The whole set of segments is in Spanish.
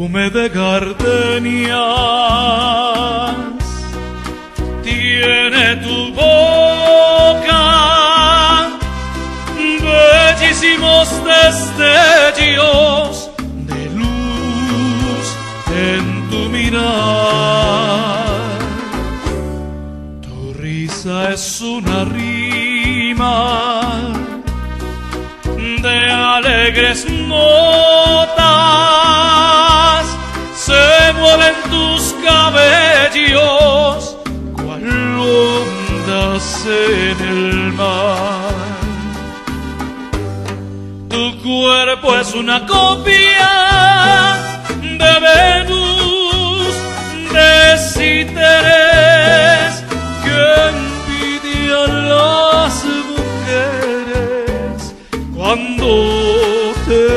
perfume de gardenias tiene tu boca, bellísimos destellos de luz en tu mirar. Tu risa es una rima de alegres notas ondas en el mar. Tu cuerpo es una copia de Venus, de Citeres que envidian las mujeres cuando te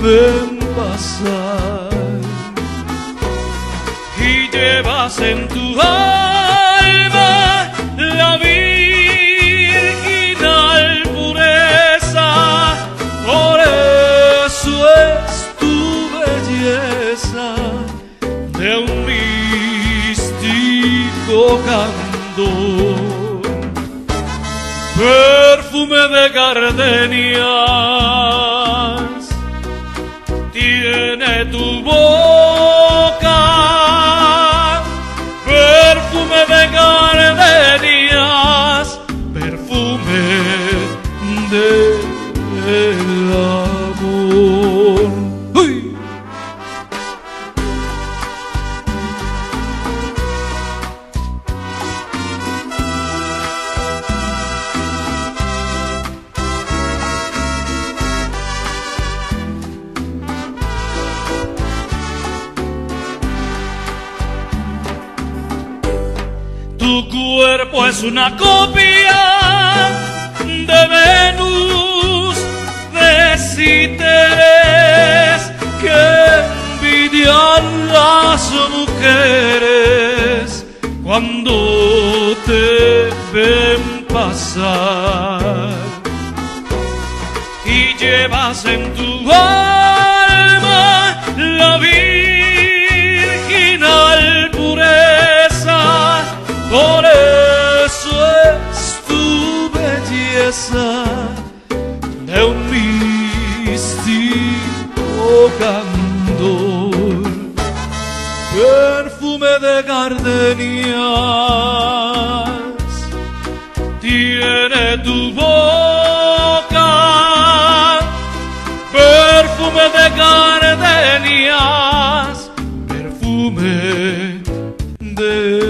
ven pasar y llevas en tu alma místico candor perfume de gardenias. Tiene tu boca, cuerpo es una copia de Venus, de Citeres que envidian las mujeres cuando te ven pasar de gardenias. Tiene tu boca perfume de gardenias perfume de